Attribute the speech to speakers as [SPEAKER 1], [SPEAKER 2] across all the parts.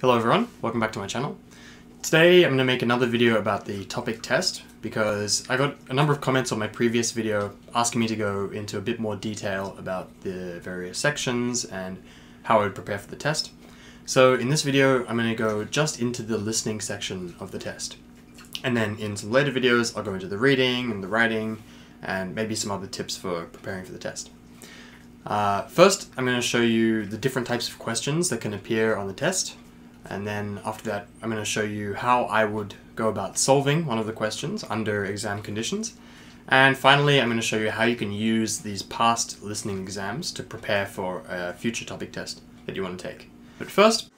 [SPEAKER 1] Hello everyone, welcome back to my channel. Today I'm going to make another video about the TOPIK test because I got a number of comments on my previous video asking me to go into a bit more detail about the various sections and how I would prepare for the test. So in this video I'm going to go just into the listening section of the test. And then in some later videos I'll go into the reading and the writing and maybe some other tips for preparing for the test. Uh, first, I'm going to show you the different types of questions that can appear on the test. And then after that, I'm going to show you how I would go about solving one of the questions under exam conditions. And finally, I'm going to show you how you can use these past listening exams to prepare for a future TOPIK test that you want to take. But first,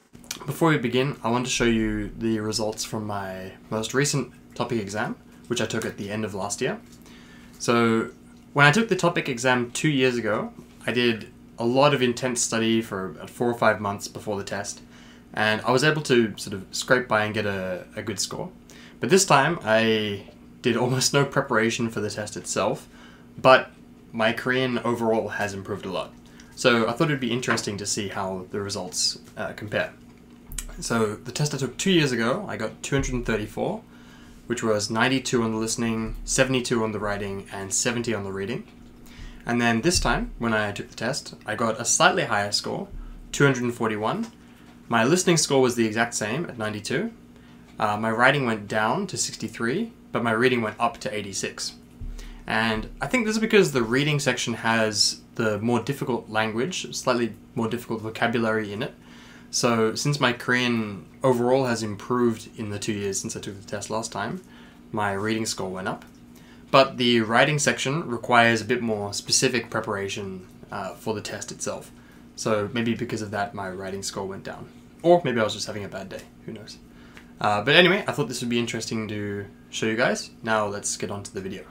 [SPEAKER 1] before we begin, I want to show you the results from my most recent TOPIK exam, which I took at the end of last year. So when I took the TOPIK exam two years ago, I did a lot of intense study for about four or five months before the test, and I was able to sort of scrape by and get a, a good score. But this time, I did almost no preparation for the test itself, but my Korean overall has improved a lot. So I thought it'd be interesting to see how the results uh, compare. So the test I took two years ago, I got 234, which was 92 on the listening, 72 on the writing, and 70 on the reading. And then this time, when I took the test, I got a slightly higher score, 241. My listening score was the exact same at 92. Uh, my writing went down to 63, but my reading went up to 86. And I think this is because the reading section has the more difficult language, slightly more difficult vocabulary in it. So since my Korean overall has improved in the two years since I took the test last time, my reading score went up. But the writing section requires a bit more specific preparation uh, for the test itself. So maybe because of that, my writing score went down. Or maybe I was just having a bad day, who knows. Uh, but anyway, I thought this would be interesting to show you guys. Now let's get on to the video.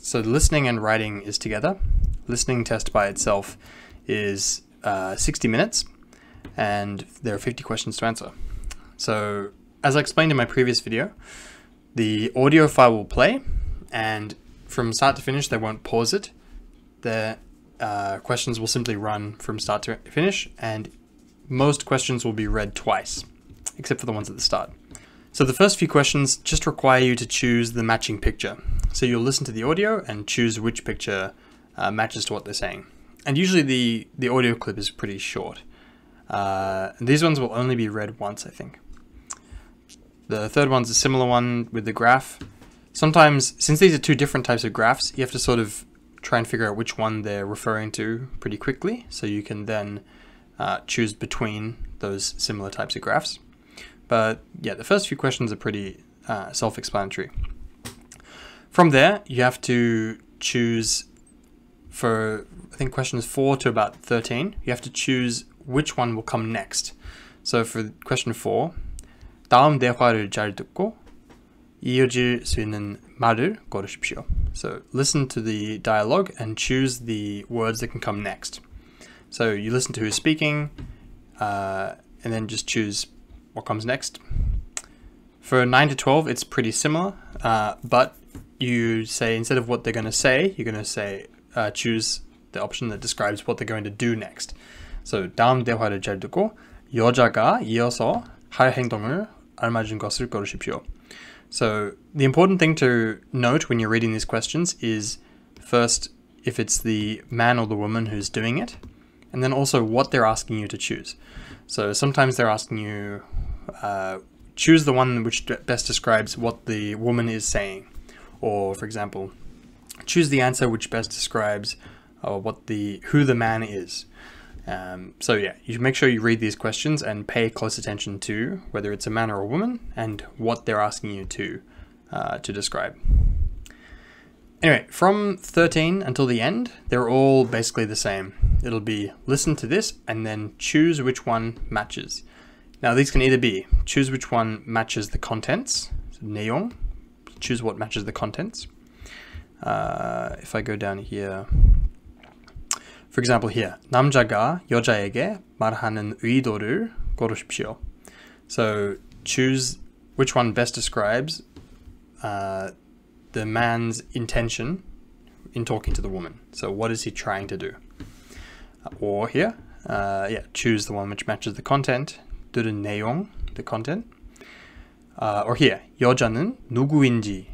[SPEAKER 1] So listening and writing is together. Listening test by itself is uh, 60 minutes, and there are 50 questions to answer. So as I explained in my previous video, the audio file will play, and from start to finish, they won't pause it. The uh, questions will simply run from start to finish, and most questions will be read twice, except for the ones at the start. So the first few questions just require you to choose the matching picture. So you'll listen to the audio and choose which picture uh, matches to what they're saying. And usually the, the audio clip is pretty short. Uh, these ones will only be read once, I think. The third one's a similar one with the graph. Sometimes, since these are two different types of graphs, you have to sort of try and figure out which one they're referring to pretty quickly, so you can then uh, choose between those similar types of graphs. But yeah, the first few questions are pretty uh, self-explanatory. From there, you have to choose for, I think questions 4 to about 13, you have to choose which one will come next. So for question 4, 다음 대화를 잘 듣고 이어질 수 있는 말을 고르십시오. So listen to the dialogue and choose the words that can come next. So you listen to who's speaking, uh, and then just choose what comes next. For 9 to 12, it's pretty similar, uh, but you say instead of what they're going to say, you're going to say uh, choose the option that describes what they're going to do next. So 다음 대화를 잘 듣고 여자가 이어서 할 행동을 알맞은 것을 고르십시오. So the important thing to note when you're reading these questions is first if it's the man or the woman who's doing it, and then also what they're asking you to choose. So sometimes they're asking you uh, choose the one which best describes what the woman is saying, or for example, choose the answer which best describes uh, what the who the man is. Um, so yeah, you make sure you read these questions and pay close attention to whether it's a man or a woman and what they're asking you to uh, to describe. Anyway, from 13 until the end, they're all basically the same. It'll be listen to this and then choose which one matches. Now these can either be choose which one matches the contents, so 내용, choose what matches the contents. Uh, if I go down here, for example here, 남자가 여자에게 말하는 의도를 고르십시오. So choose which one best describes uh, the man's intention in talking to the woman. So what is he trying to do? Or here, uh, yeah, choose the one which matches the content, 들은 내용, the content. Uh, or here, 여자는 누구인지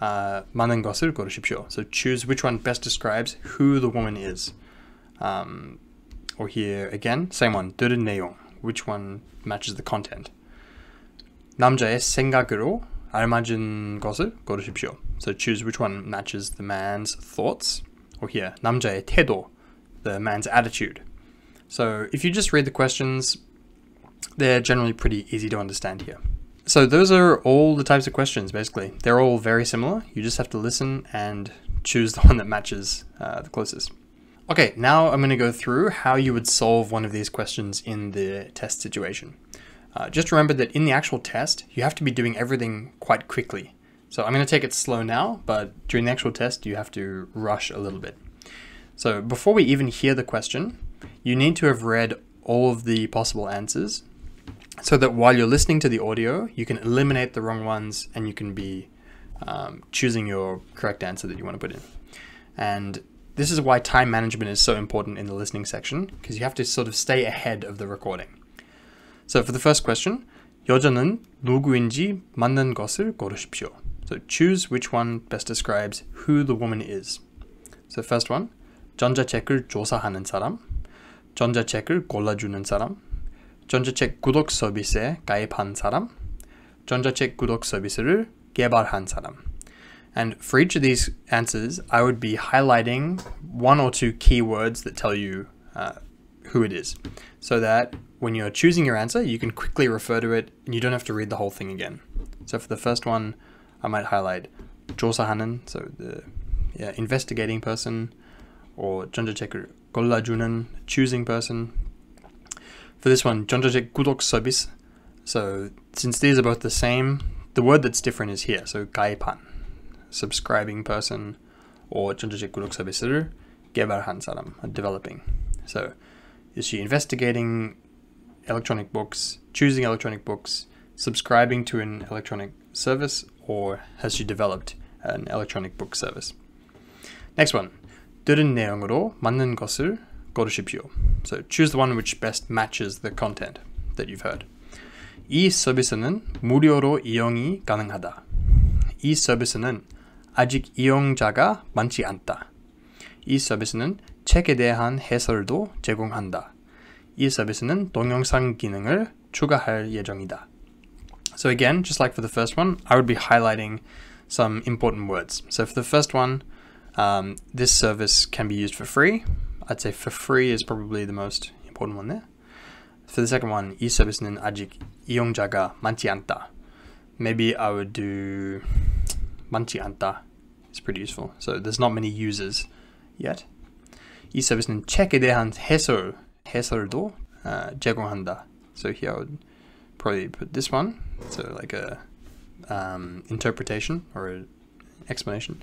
[SPEAKER 1] uh, 많은 것을 고르십시오. So choose which one best describes who the woman is. Um, or here again, same one, 들은 내용, which one matches the content. 남자의 생각으로 알맞은 것을 고르십시오. So choose which one matches the man's thoughts. Or here, 남자의 태도, the man's attitude. So if you just read the questions, they're generally pretty easy to understand here. So those are all the types of questions, basically. They're all very similar. You just have to listen and choose the one that matches uh, the closest. Okay, now I'm going to go through how you would solve one of these questions in the test situation. Uh, just remember that in the actual test, you have to be doing everything quite quickly. So I'm going to take it slow now, but during the actual test, you have to rush a little bit. So before we even hear the question, you need to have read all of the possible answers so that while you're listening to the audio, you can eliminate the wrong ones and you can be um, choosing your correct answer that you want to put in. And this is why time management is so important in the listening section because you have to sort of stay ahead of the recording. So for the first question, 여자는 누구인지 맞는 것을 고르십시오. So choose which one best describes who the woman is. So first one, 전자책을 조사하는 사람, 전자책을 골라주는 사람, 전자책 구독 서비스에 가입한 사람, 전자책 구독 서비스를 개발한 사람. And for each of these answers, I would be highlighting one or two keywords that tell you uh, who it is, so that when you're choosing your answer, you can quickly refer to it and you don't have to read the whole thing again. So for the first one, I might highlight Josahanen, so the yeah, investigating person, or Jonjajek Gollajunen, choosing person. For this one, Jonjajek Gudok Sobis, so since these are both the same, the word that's different is here, so Gaipan, subscribing person, or Jonjajek Gudok Sobisiru, Gebarhan Saram, developing. So is she investigating electronic books, choosing electronic books, subscribing to an electronic service, or has she developed an electronic book service? Next one. 들은 내용으로 맞는 것을 고르십시오. So choose the one which best matches the content that you've heard. 이 서비스는 무료로 이용이 가능하다. 이 서비스는 아직 이용자가 많지 않다. 이 서비스는 책에 대한 해설도 제공한다. 이 서비스는 동영상 기능을 추가할 예정이다. So again, just like for the first one, I would be highlighting some important words. So for the first one, um, this service can be used for free. I'd say for free is probably the most important one there. For the second one, 이 서비스는 아직 이용자가 많지 않다. Maybe I would do 많지 않다. It's pretty useful. So there's not many users yet. 이 서비스는 책에 대한 해설, 해설도 uh, 제공한다. So here I would probably put this one. So like a um, interpretation or an explanation.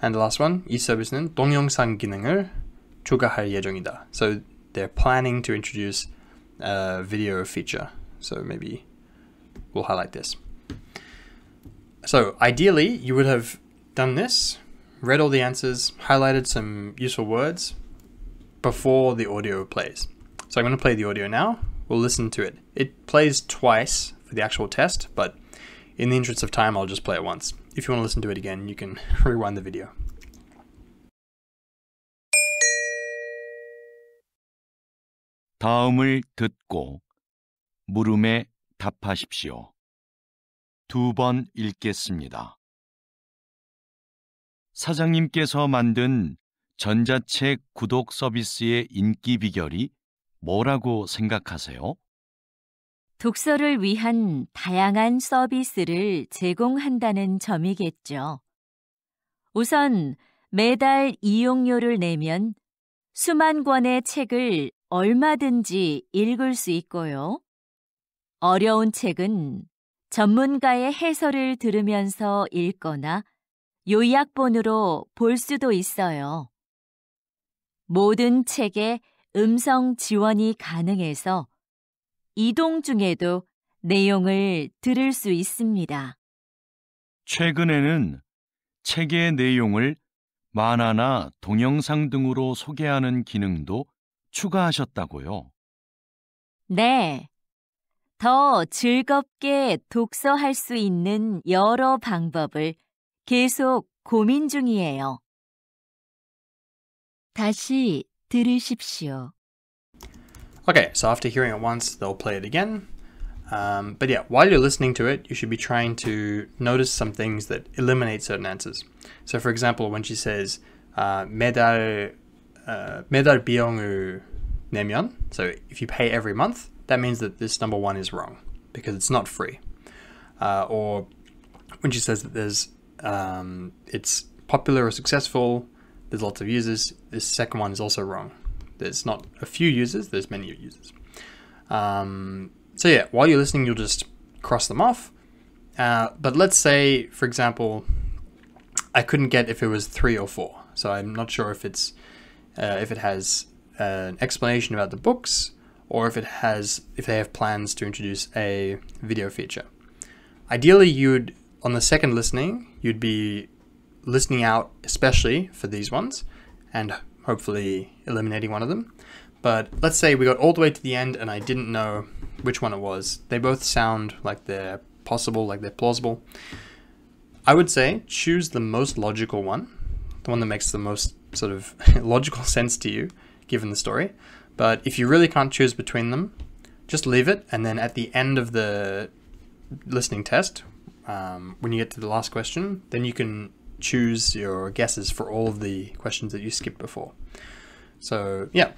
[SPEAKER 1] And the last one, 이 서비스는 동영상 기능을 추가할 예정이다. So they're planning to introduce a video feature. So maybe we'll highlight this. So ideally, you would have done this, read all the answers, highlighted some useful words before the audio plays. So I'm going to play the audio now. We'll listen to it. It plays twice for the actual test, but in the interest of time, I'll just play it once. If you want to listen to it again, you can rewind the video.
[SPEAKER 2] 다음을 듣고 물음에 답하십시오. 두 번 읽겠습니다. 사장님께서 만든 전자책 구독 서비스의 인기 비결이 뭐라고 생각하세요?
[SPEAKER 3] 독서를 위한 다양한 서비스를 제공한다는 점이겠죠. 우선 매달 이용료를 내면 수만 권의 책을 얼마든지 읽을 수 있고요. 어려운 책은 전문가의 해설을 들으면서 읽거나 요약본으로 볼 수도 있어요. 모든 책에 음성 지원이 가능해서 이동 중에도 내용을 들을 수 있습니다.
[SPEAKER 2] 최근에는 책의 내용을 만화나 동영상 등으로 소개하는 기능도 추가하셨다고요.
[SPEAKER 3] 네. 더 즐겁게 독서할 수 있는 여러 방법을 계속 고민 중이에요. 다시 들으십시오.
[SPEAKER 1] Okay, so after hearing it once, they'll play it again. Um, but yeah, while you're listening to it, you should be trying to notice some things that eliminate certain answers. So, for example, when she says uh, 매달 uh, 매달 비용을 내면, so if you pay every month, that means that this number one is wrong because it's not free. Uh, or when she says that there's um, it's popular or successful, there's lots of users. This second one is also wrong. There's not a few users, there's many users. Um, so yeah, while you're listening, you'll just cross them off. Uh, but let's say, for example, I couldn't get if it was three or four. So I'm not sure if it's uh, if it has an explanation about the books or if it has if they have plans to introduce a video feature. Ideally, you'd on the second listening, you'd be listening out especially for these ones and hopefully eliminating one of them. But let's say we got all the way to the end and I didn't know which one it was. They both sound like they're possible, like they're plausible. I would say choose the most logical one, the one that makes the most sort of logical sense to you, given the story. But if you really can't choose between them, just leave it, and then at the end of the listening test, um, when you get to the last question, then you can choose your guesses for all of the questions that you skipped before. So, yeah,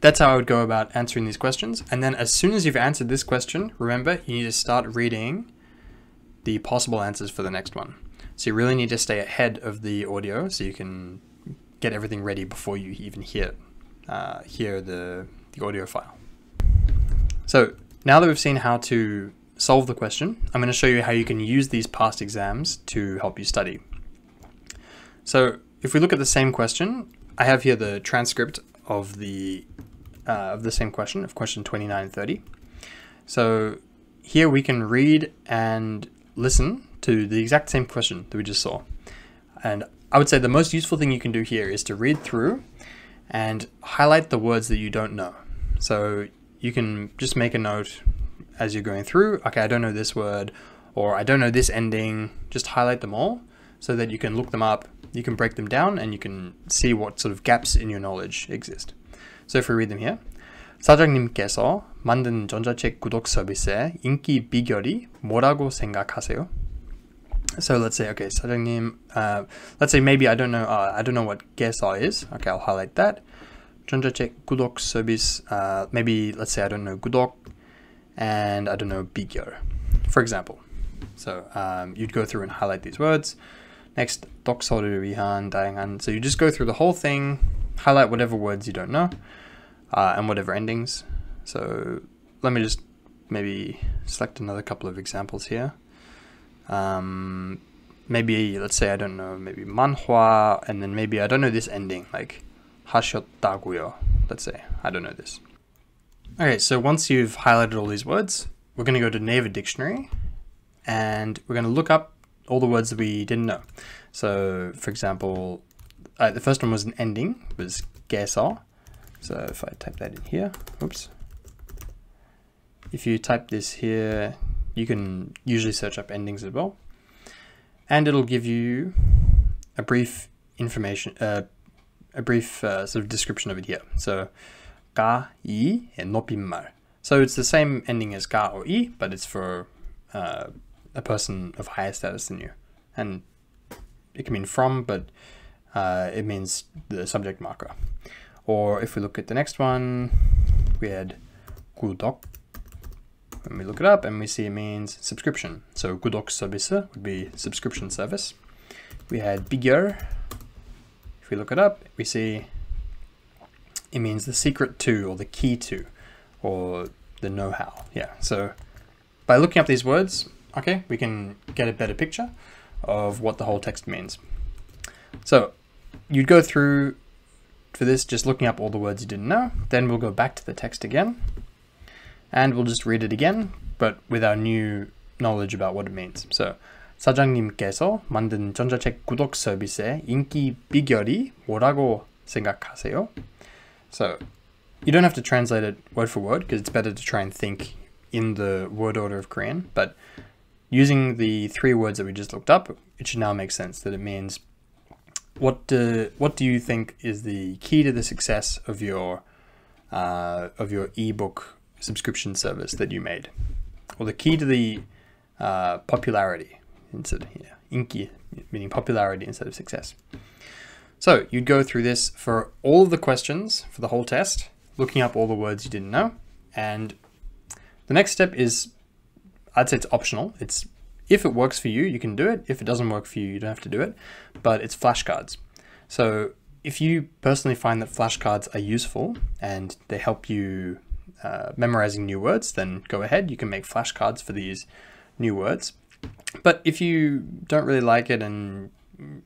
[SPEAKER 1] that's how I would go about answering these questions. And then as soon as you've answered this question, remember, you need to start reading the possible answers for the next one. So you really need to stay ahead of the audio so you can get everything ready before you even hear uh, hear the, the audio file. So now that we've seen how to solve the question, I'm going to show you how you can use these past exams to help you study. So if we look at the same question, I have here the transcript of the uh, of the same question, of question 29 and 30. So here we can read and listen to the exact same question that we just saw. And I would say the most useful thing you can do here is to read through and highlight the words that you don't know. So you can just make a note as you're going through, okay, I don't know this word, or I don't know this ending, just highlight them all so that you can look them up, you can break them down, and you can see what sort of gaps in your knowledge exist. So if we read them here. 사장님께서 만든 전자책 구독 서비스의 인기 비결이 뭐라고 생각하세요? So let's say, okay, 사장님, uh, let's say maybe I don't know, uh, I don't know what 개서 is. Okay, I'll highlight that. 전자책 구독 서비스, uh, maybe let's say I don't know 구독, and I don't know 비결, for example. So um, you'd go through and highlight these words. Next, docs holder to Ihan, So you just go through the whole thing, highlight whatever words you don't know, uh, and whatever endings. So let me just maybe select another couple of examples here. Um, maybe, let's say I don't know, maybe manhua, and then maybe I don't know this ending, like hashotaguyo, let's say. I don't know this. Okay, so once you've highlighted all these words, we're going to go to Naver Dictionary, and we're going to look up all the words that we didn't know. So for example, uh, the first one was an ending, was GSR. So if I type that in here, oops. If you type this here, you can usually search up endings as well. And it'll give you a brief information, uh, a brief uh, sort of description of it here. So ga yi and nopimar. So it's the same ending as ga or i, but it's for uh, a person of higher status than you. And it can mean from, but uh, it means the subject marker. Or if we look at the next one, we had Gudok. And we look it up and we see it means subscription. So Gudok service would be subscription service. We had bigger. If we look it up, we see it means the secret to or the key to or the know-how. Yeah, so by looking up these words, okay, we can get a better picture of what the whole text means. So you'd go through for this just looking up all the words you didn't know. Then we'll go back to the text again and we'll just read it again, but with our new knowledge about what it means. So 사장님께서 만든 전자책 구독 서비스의 인기 비결이 뭐라고 생각하세요? So you don't have to translate it word for word because it's better to try and think in the word order of Korean, but using the three words that we just looked up, it should now make sense that it means what do, what do you think is the key to the success of your uh, of your ebook subscription service that you made, or the key to the uh, popularity instead of yeah, inki meaning popularity instead of success. So you'd go through this for all of the questions for the whole test, looking up all the words you didn't know, and the next step is, I'd say it's optional. It's if it works for you, you can do it. If it doesn't work for you, you don't have to do it. But it's flashcards. So if you personally find that flashcards are useful and they help you uh, memorizing new words, then go ahead. You can make flashcards for these new words. But if you don't really like it and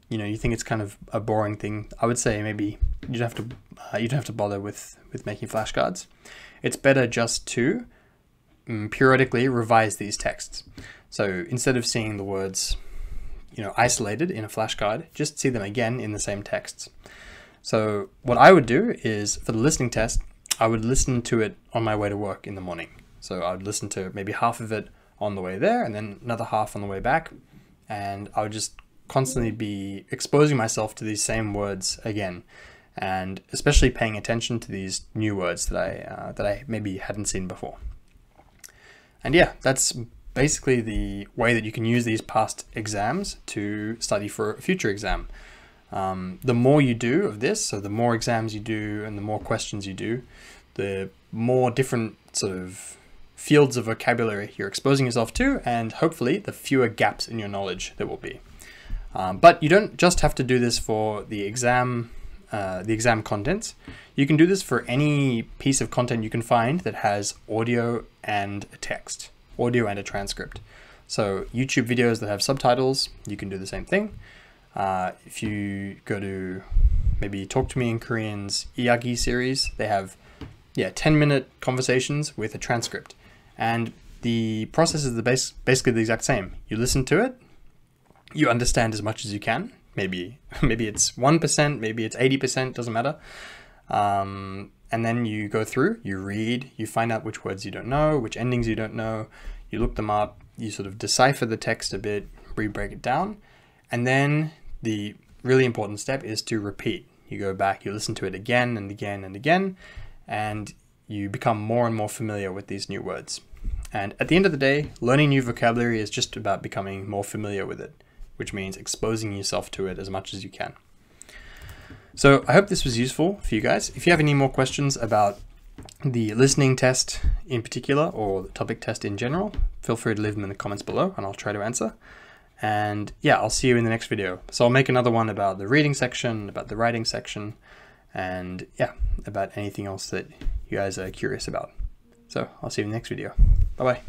[SPEAKER 1] you know you think it's kind of a boring thing, I would say maybe you don't have to uh, you don't have to bother with with making flashcards. It's better just to periodically revise these texts. So instead of seeing the words you know isolated in a flashcard, just see them again in the same texts. So what I would do is for the listening test, I would listen to it on my way to work in the morning. So I would listen to maybe half of it on the way there and then another half on the way back. And I would just constantly be exposing myself to these same words again and especially paying attention to these new words that I uh, that I maybe hadn't seen before. And yeah, that's basically the way that you can use these past exams to study for a future exam. Um, the more you do of this, so the more exams you do and the more questions you do, the more different sort of fields of vocabulary you're exposing yourself to, and hopefully the fewer gaps in your knowledge there will be. Um, but you don't just have to do this for the exam, uh, the exam contents. You can do this for any piece of content you can find that has audio and a text, audio and a transcript. So YouTube videos that have subtitles, you can do the same thing. Uh, if you go to maybe Talk to Me in Korean's Iyagi series, they have yeah 10 minute conversations with a transcript. And the process is the base, basically the exact same. You listen to it, you understand as much as you can. Maybe maybe it's 1%, maybe it's 80%, doesn't matter. Um, and then you go through, you read, you find out which words you don't know, which endings you don't know, you look them up, you sort of decipher the text a bit, re-break it down, and then the really important step is to repeat. You go back, you listen to it again and again and again, and you become more and more familiar with these new words. And at the end of the day, learning new vocabulary is just about becoming more familiar with it, which means exposing yourself to it as much as you can. So I hope this was useful for you guys. If you have any more questions about the listening test in particular or the TOPIK test in general, feel free to leave them in the comments below and I'll try to answer. And yeah, I'll see you in the next video. So I'll make another one about the reading section, about the writing section, and yeah, about anything else that you guys are curious about. So I'll see you in the next video. Bye bye.